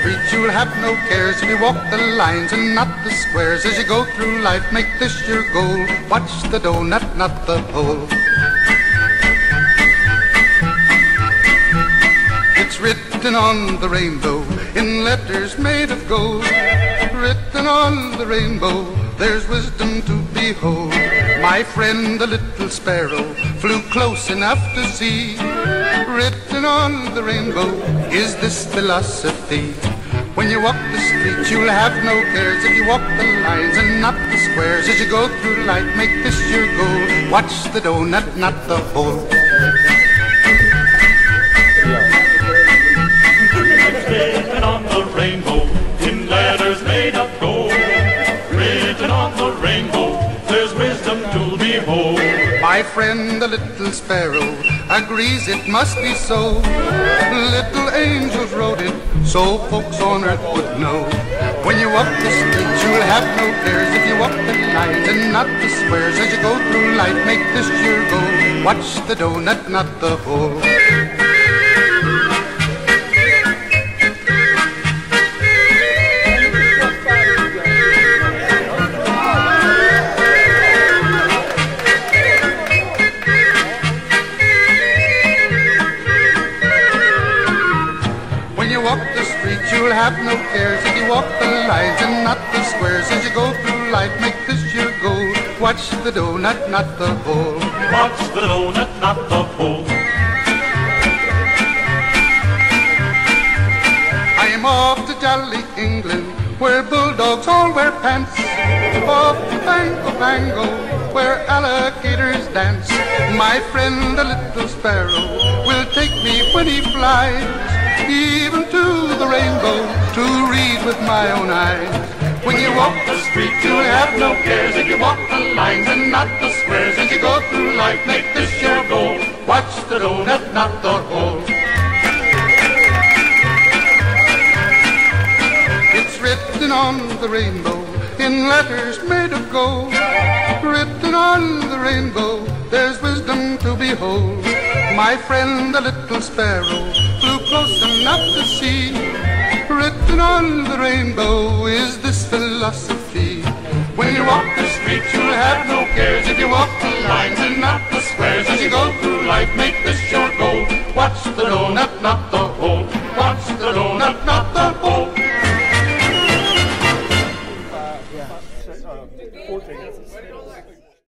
street, you'll have no cares if you walk the lines and not the squares. As you go through life, make this your goal. Watch the donut, not the pole. It's written on the rainbow in letters made of gold. Written on the rainbow, there's wisdom to behold. My friend, the little sparrow, flew close enough to see. Written on the rainbow is this philosophy. When you walk the streets, you'll have no cares if you walk the lines and not the squares. As you go through life, make this your goal. Watch the donut, not the hole. My friend, the little sparrow, agrees it must be so. Little angels wrote it so folks on earth would know. When you walk the street, you'll have no cares if you walk the lines and not the squares. As you go through life, make this your goal. Watch the donut, not the hole. Have no cares if you walk the lines and not the squares. As you go through life, make this your goal. Watch the donut, not the hole. Watch the donut, not the pole. I am off to jolly England, where bulldogs all wear pants. Off to Bango Bango, where alligators dance. My friend, the little sparrow, will rainbow, to read with my own eyes. When you walk the street, you'll have no cares if you walk the lines and not the squares. As you go through life, make this your goal. Watch the donut, not the hole. It's written on the rainbow in letters made of gold. Written on the rainbow, there's wisdom to behold. My friend, the little sparrow, flew close enough to see. Written on the rainbow is this philosophy. When you walk the street, you'll have no cares if you walk the lines and not the squares. As you go through life, make